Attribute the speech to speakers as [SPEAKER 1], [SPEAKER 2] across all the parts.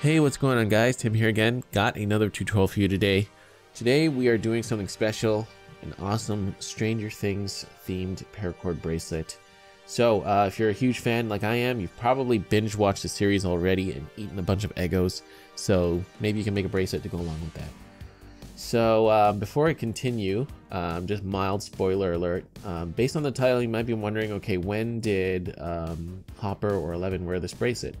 [SPEAKER 1] Hey, what's going on guys? Tim here again. Got another tutorial for you today. Today we are doing something special, an awesome Stranger Things themed paracord bracelet. So uh, if you're a huge fan like I am, you've probably binge watched the series already and eaten a bunch of Eggos. So maybe you can make a bracelet to go along with that. So um, before I continue, um, just mild spoiler alert. Um, based on the title, you might be wondering, okay, when did um, Hopper or Eleven wear this bracelet?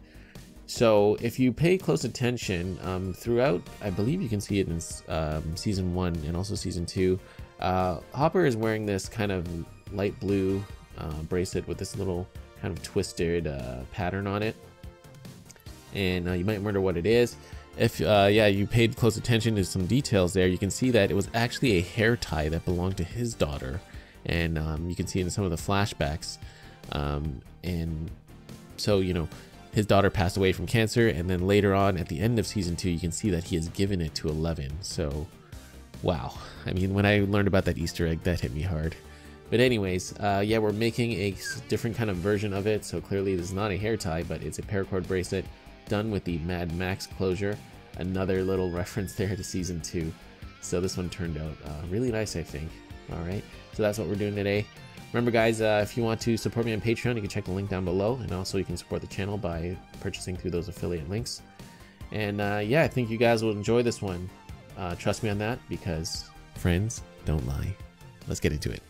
[SPEAKER 1] So if you pay close attention um, throughout, I believe you can see it in um, season one and also season two. Uh, Hopper is wearing this kind of light blue uh, bracelet with this little kind of twisted uh, pattern on it, and uh, you might wonder what it is. If uh, yeah, you paid close attention to some details there, you can see that it was actually a hair tie that belonged to his daughter, and um, you can see in some of the flashbacks. Um, and so you know his daughter passed away from cancer, and then later on at the end of season two, you can see that he has given it to Eleven. So, wow. I mean, when I learned about that Easter egg, that hit me hard. But anyways, uh, yeah, we're making a different kind of version of it. So clearly, this is not a hair tie, but it's a paracord bracelet done with the Mad Max closure. Another little reference there to season two. So this one turned out uh, really nice, I think. All right, so that's what we're doing today. Remember, guys, uh, if you want to support me on Patreon, you can check the link down below, and also you can support the channel by purchasing through those affiliate links. And uh, yeah, I think you guys will enjoy this one. Uh, trust me on that, because friends don't lie. Let's get into it.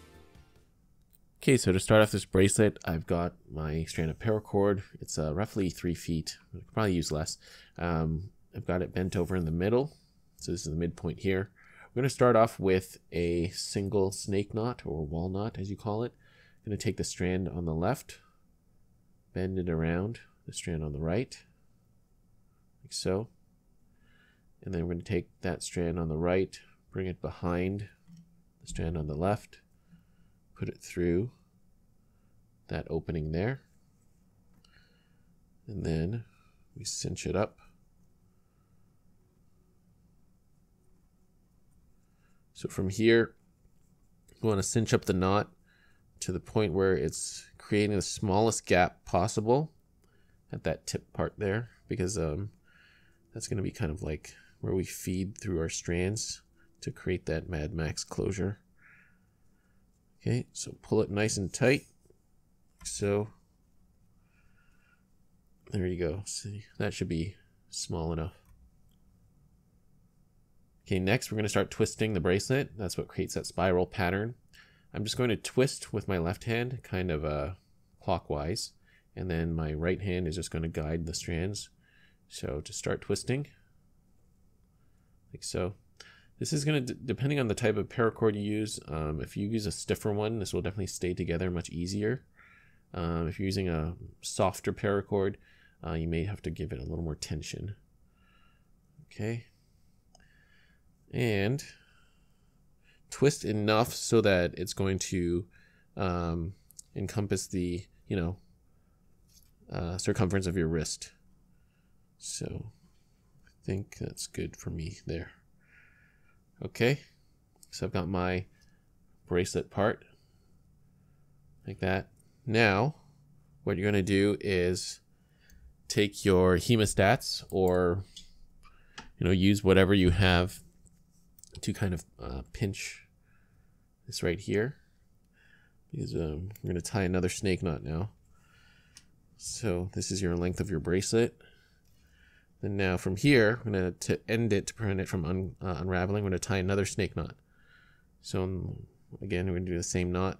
[SPEAKER 1] Okay, so to start off this bracelet, I've got my strand of paracord. It's uh, roughly three feet. I could probably use less. Um, I've got it bent over in the middle. So this is the midpoint here. We're going to start off with a single snake knot or wall knot as you call it. I'm going to take the strand on the left, bend it around the strand on the right, like so. And then we're going to take that strand on the right, bring it behind the strand on the left, put it through that opening there. And then we cinch it up So from here, we want to cinch up the knot to the point where it's creating the smallest gap possible at that tip part there because um, that's going to be kind of like where we feed through our strands to create that Mad Max closure. Okay, so pull it nice and tight. so. There you go. See, that should be small enough. Okay, next we're going to start twisting the bracelet. That's what creates that spiral pattern. I'm just going to twist with my left hand, kind of uh, clockwise, and then my right hand is just going to guide the strands. So to start twisting, like so. This is going to, depending on the type of paracord you use, um, if you use a stiffer one, this will definitely stay together much easier. Um, if you're using a softer paracord, uh, you may have to give it a little more tension. Okay, and twist enough so that it's going to um, encompass the you know uh, circumference of your wrist. So I think that's good for me there. Okay, so I've got my bracelet part like that. Now, what you're going to do is take your hemostats or you know use whatever you have to kind of uh, pinch this right here because um, we're going to tie another snake knot now. So this is your length of your bracelet. Then now from here, I'm going to, to end it to prevent it from un, uh, unraveling, we're going to tie another snake knot. So um, again, we're going to do the same knot.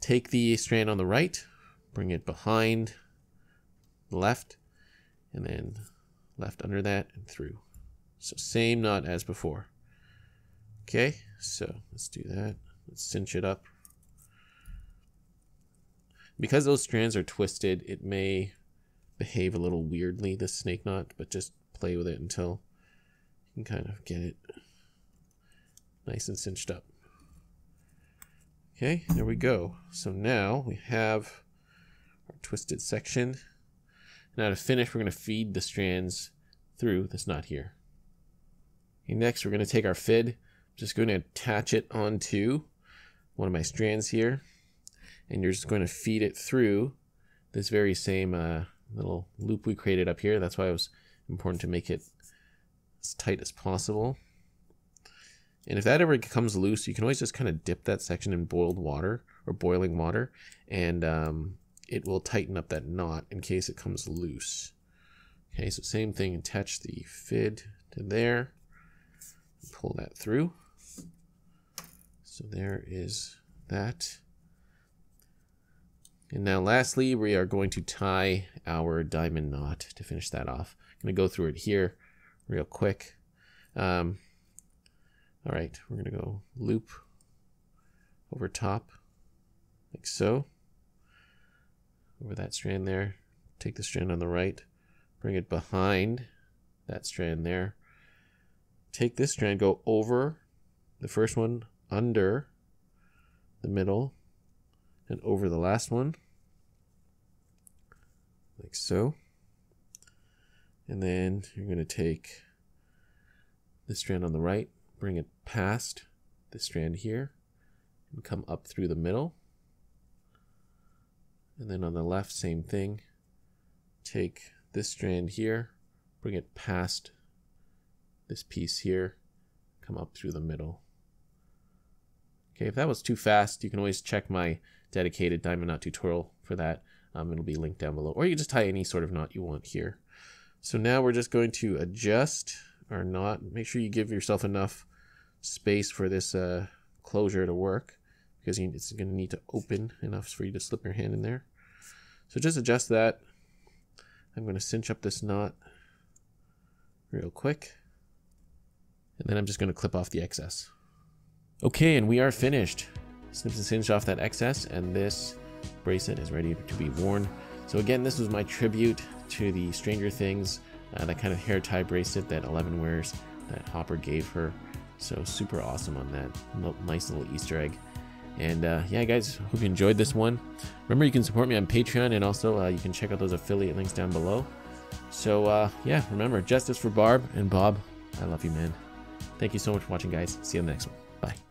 [SPEAKER 1] Take the strand on the right, bring it behind the left, and then left under that and through. So same knot as before. Okay, so let's do that. Let's cinch it up. Because those strands are twisted, it may behave a little weirdly, this snake knot, but just play with it until you can kind of get it nice and cinched up. Okay, there we go. So now we have our twisted section. Now to finish, we're going to feed the strands through this knot here. Okay, next, we're going to take our fid just going to attach it onto one of my strands here and you're just going to feed it through this very same uh, little loop we created up here that's why it was Important to make it as tight as possible. And if that ever comes loose, you can always just kind of dip that section in boiled water or boiling water, and um, it will tighten up that knot in case it comes loose. Okay, so same thing, attach the FID to there, pull that through. So there is that. And now lastly, we are going to tie our diamond knot to finish that off. I'm going to go through it here real quick. Um, all right, we're going to go loop over top like so. Over that strand there. Take the strand on the right, bring it behind that strand there. Take this strand, go over the first one, under the middle, and over the last one, like so. And then you're going to take this strand on the right, bring it past the strand here, and come up through the middle. And then on the left, same thing. Take this strand here, bring it past this piece here, come up through the middle. Okay, if that was too fast, you can always check my dedicated diamond knot tutorial for that. Um, it'll be linked down below. Or you can just tie any sort of knot you want here. So now we're just going to adjust our knot. Make sure you give yourself enough space for this uh, closure to work because it's going to need to open enough for you to slip your hand in there. So just adjust that. I'm going to cinch up this knot real quick. And then I'm just going to clip off the excess. Okay, and we are finished. Snips and cinch off that excess, and this bracelet is ready to be worn. So again, this was my tribute to the Stranger Things, uh, that kind of hair tie bracelet that Eleven wears, that Hopper gave her. So super awesome on that. Nice little Easter egg. And uh, yeah, guys, hope you enjoyed this one. Remember, you can support me on Patreon, and also uh, you can check out those affiliate links down below. So uh, yeah, remember, justice for Barb and Bob. I love you, man. Thank you so much for watching, guys. See you in the next one. Bye.